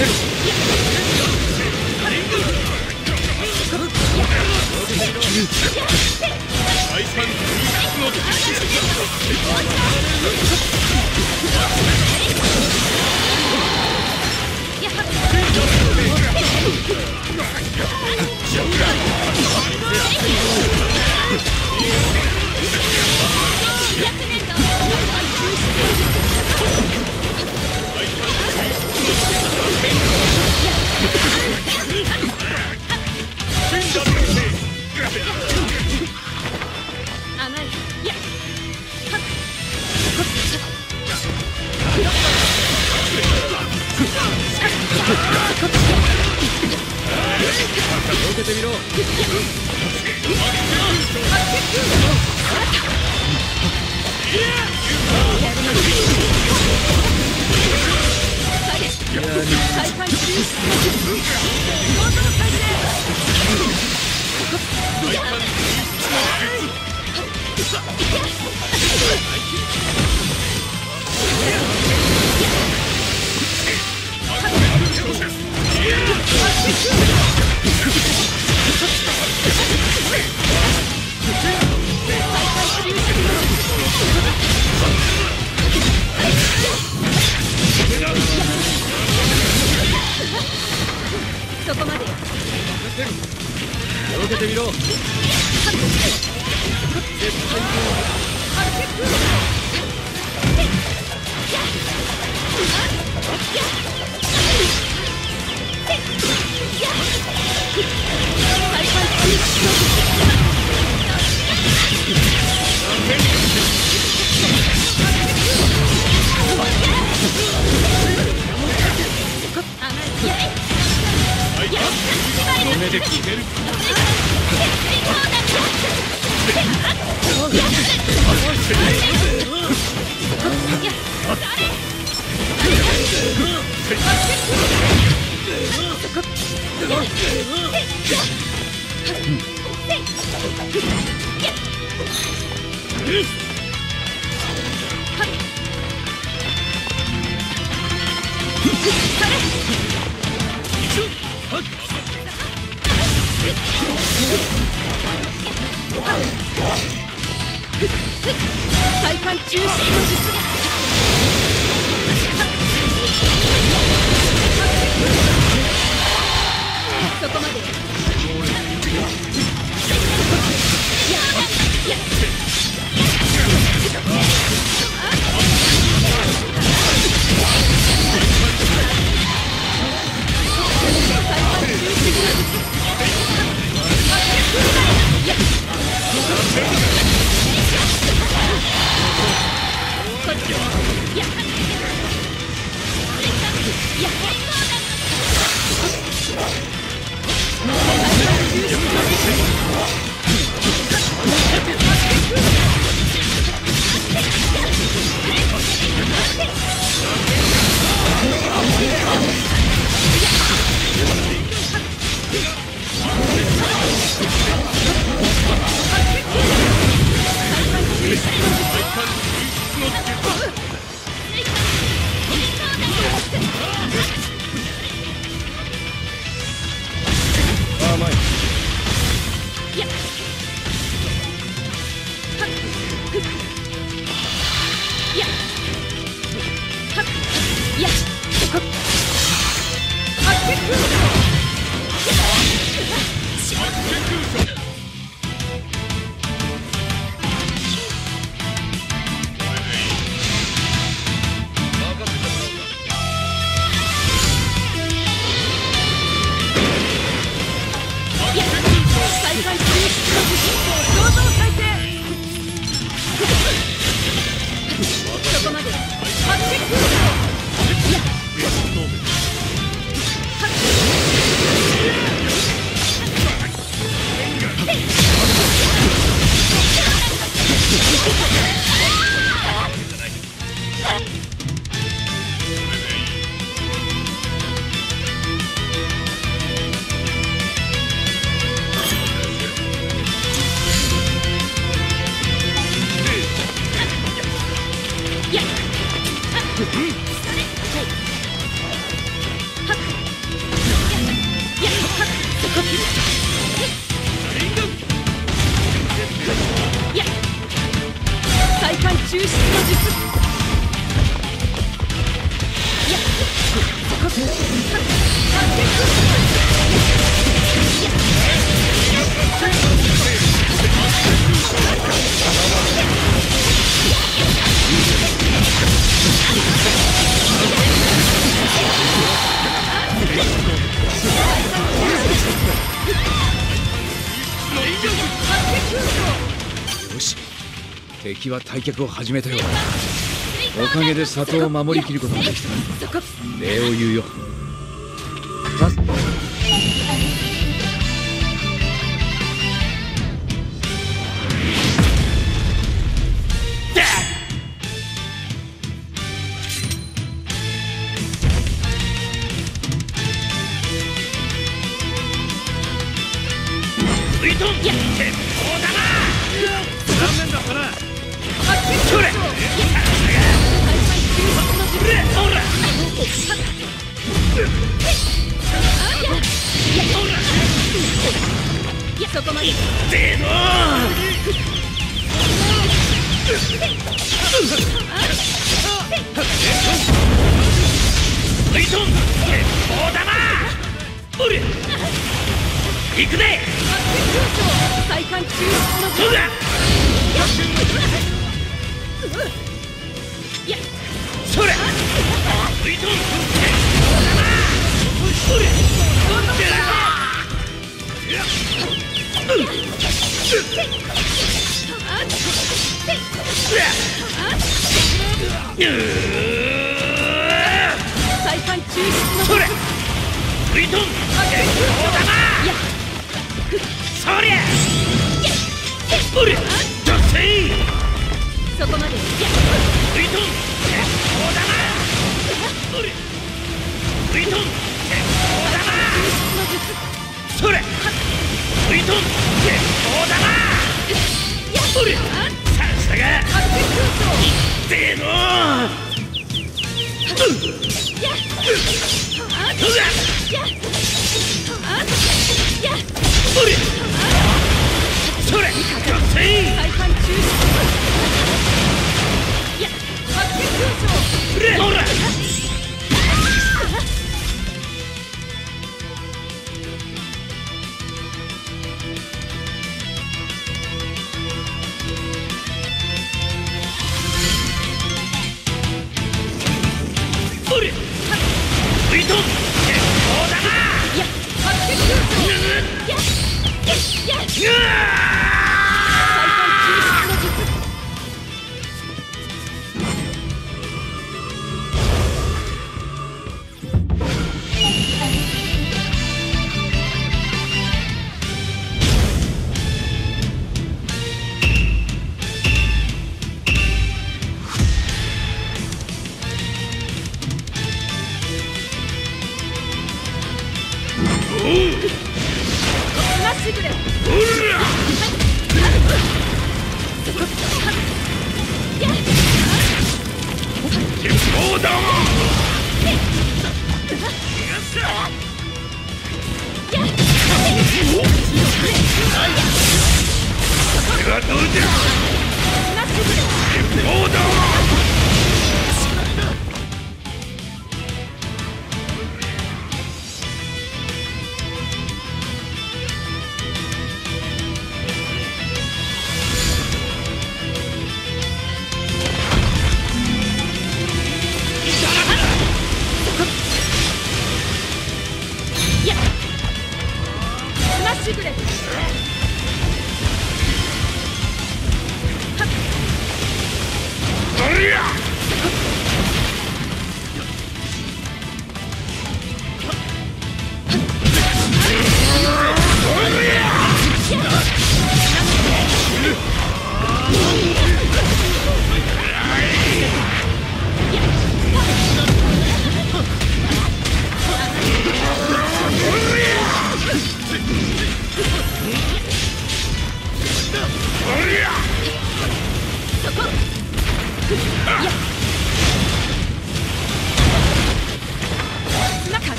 再甘いやっ受けてみろ体幹抽出の術構造再生そ受けてみろ。目で決める Let's go. 体幹中心の術が。そこまで。敵は退却を始めたようだ。おかげで里を守りきることができた。礼を言うよ。そこまで。での水遁鉄砲だなおり行くぜ再開中それ水遁鉄砲だそれ水遁鉄砲だなそりゃおりどっせいそこまで水遁鉄砲だなおり水遁鉄砲だなそれ。水遁鉄砲だなおりさっさがでのおり。それどっせい再開中いや発見空ほら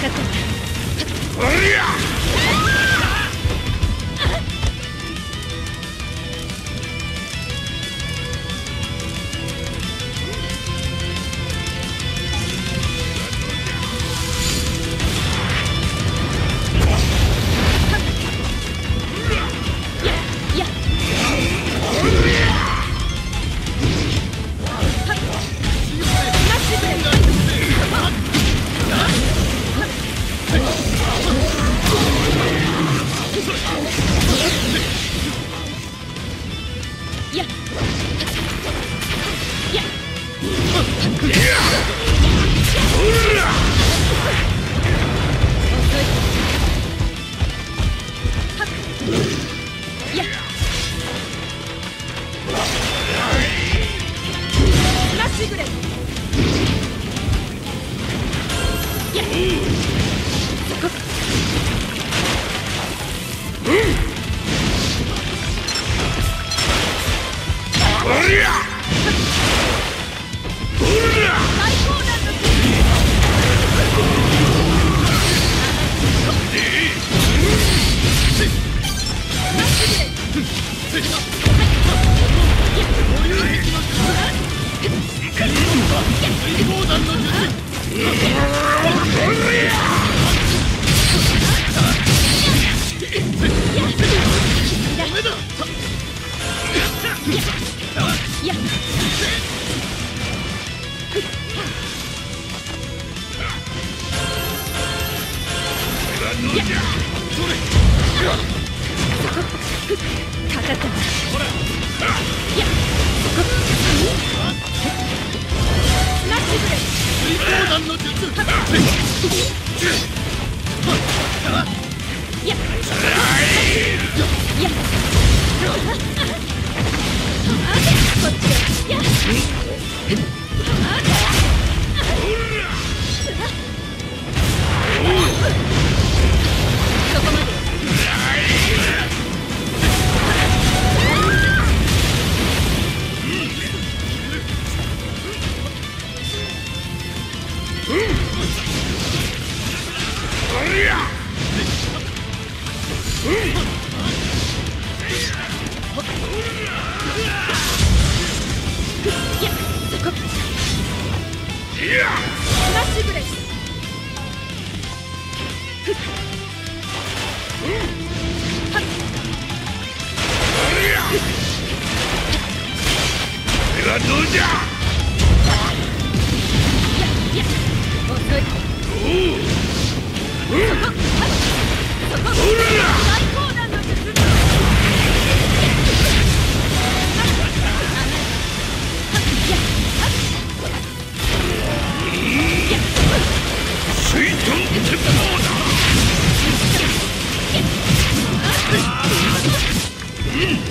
かった诶呀スラッシュグレーややこっちやそこまでラッシュブレスやや遅いそこそこ最高や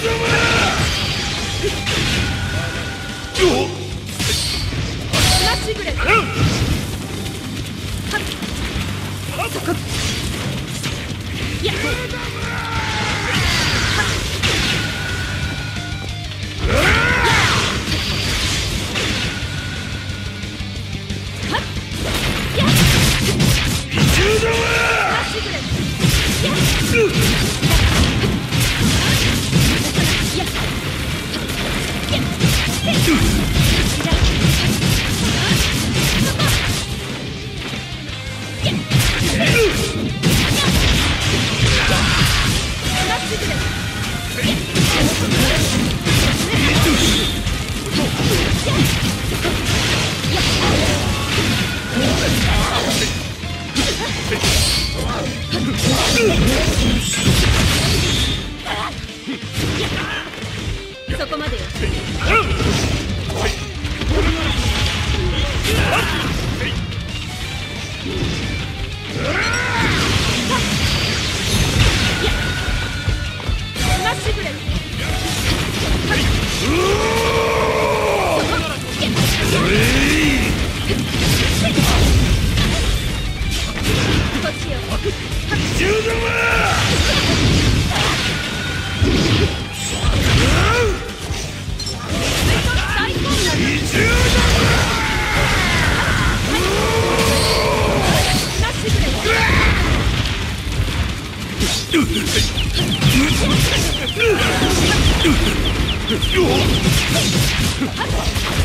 Lose ハハハハ!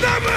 Remember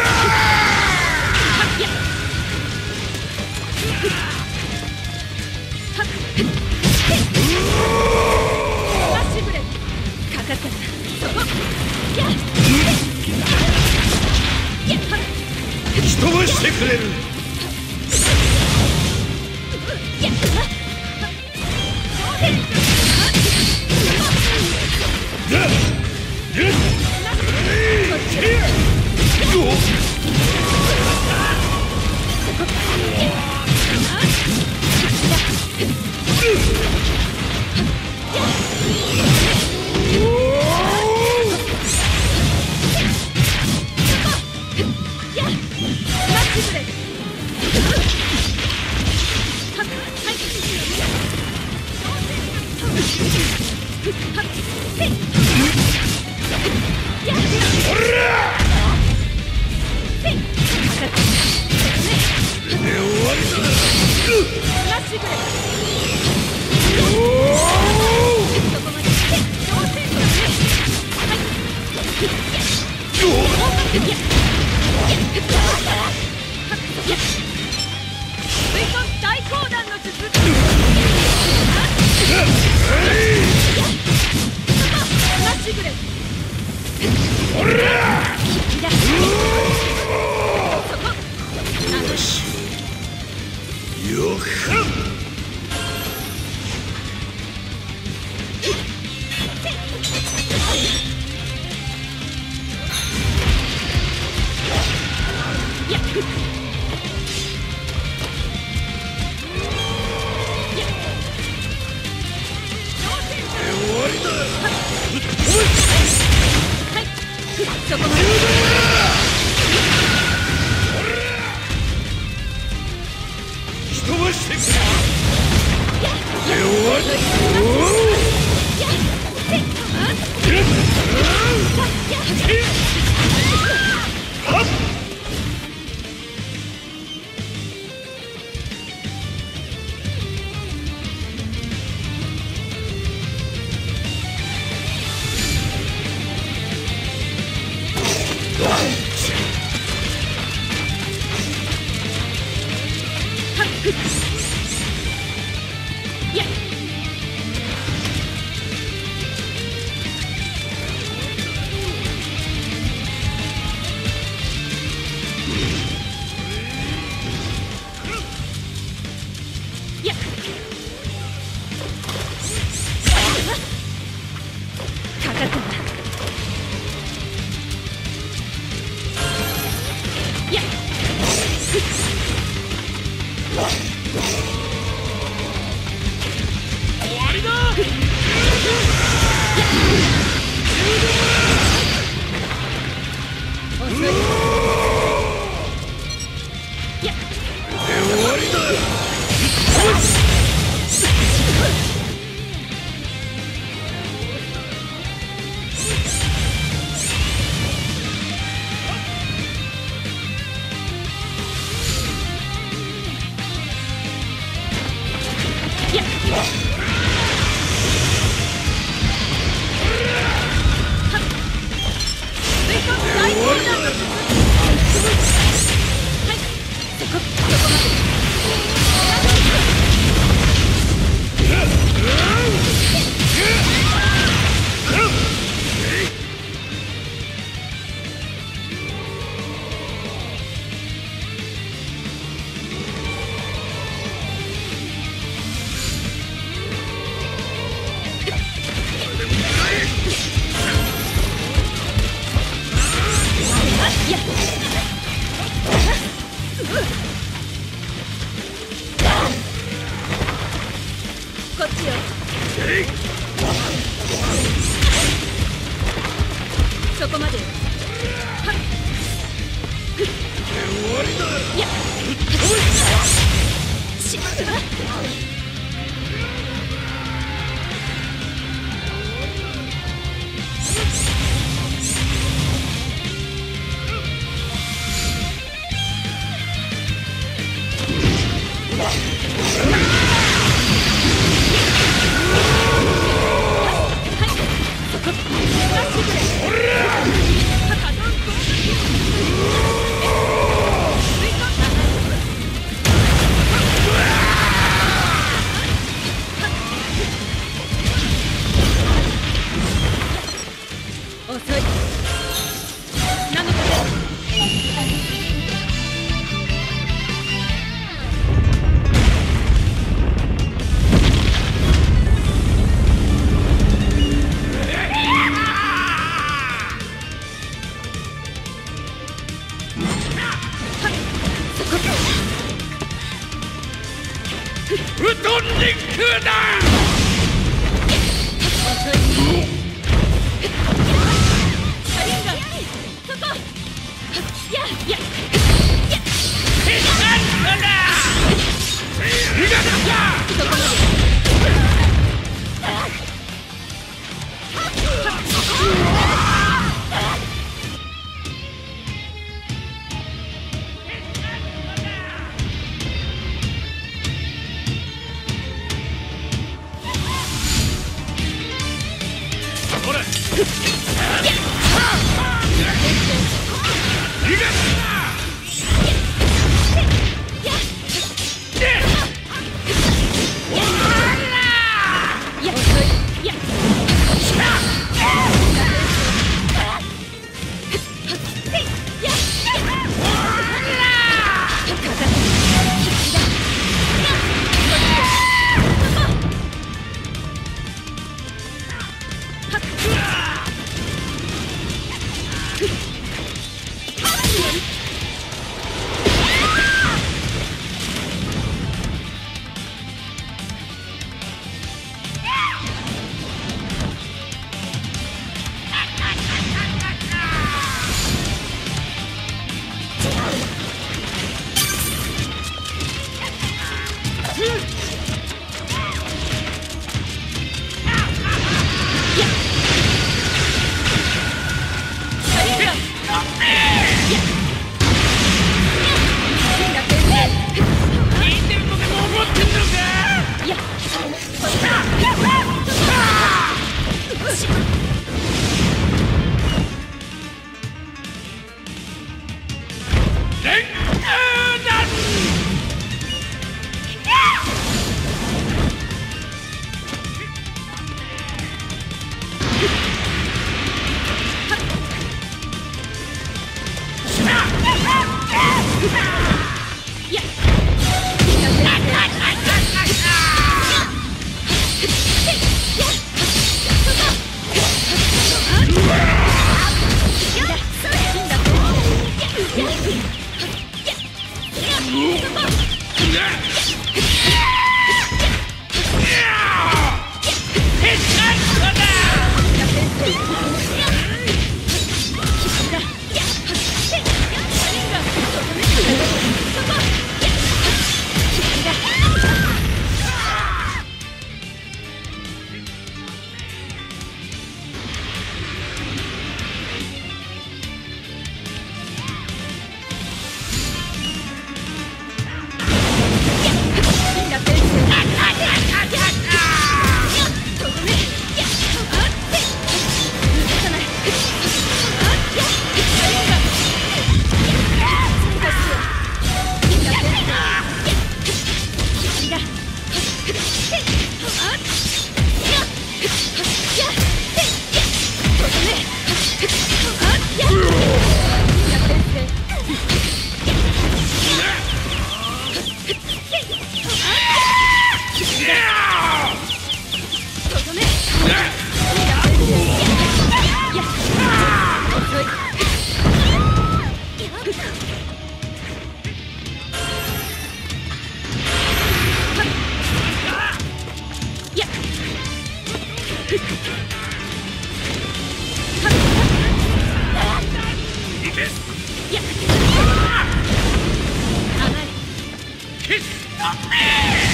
kiss of me!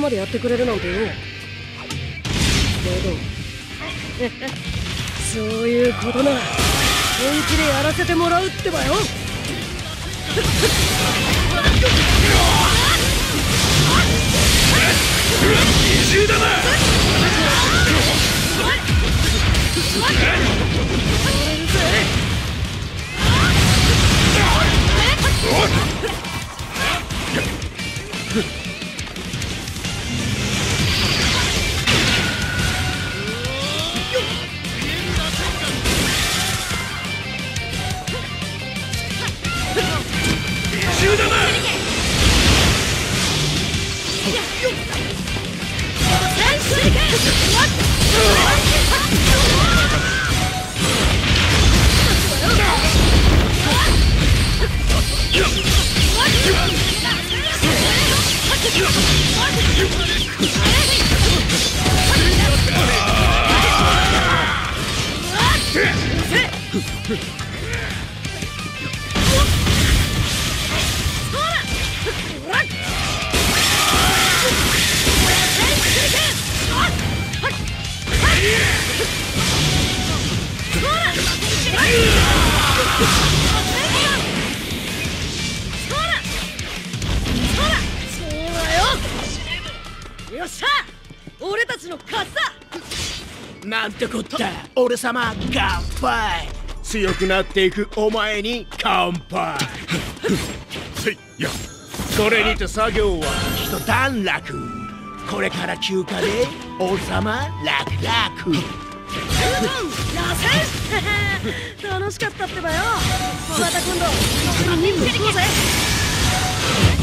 までやってくれるなんてよけどそういうことなら本気でやらせてもらうってばよ。二重だな二重だなよっしゃ俺たちの勝ちだなんてこった俺様乾杯強くなっていくお前に乾杯せいやこれにて作業は一段落これから。休暇で王様楽々楽しかったってばよまた今度一緒に任務行こうぜ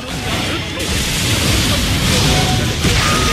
見えてますか戦かつまべ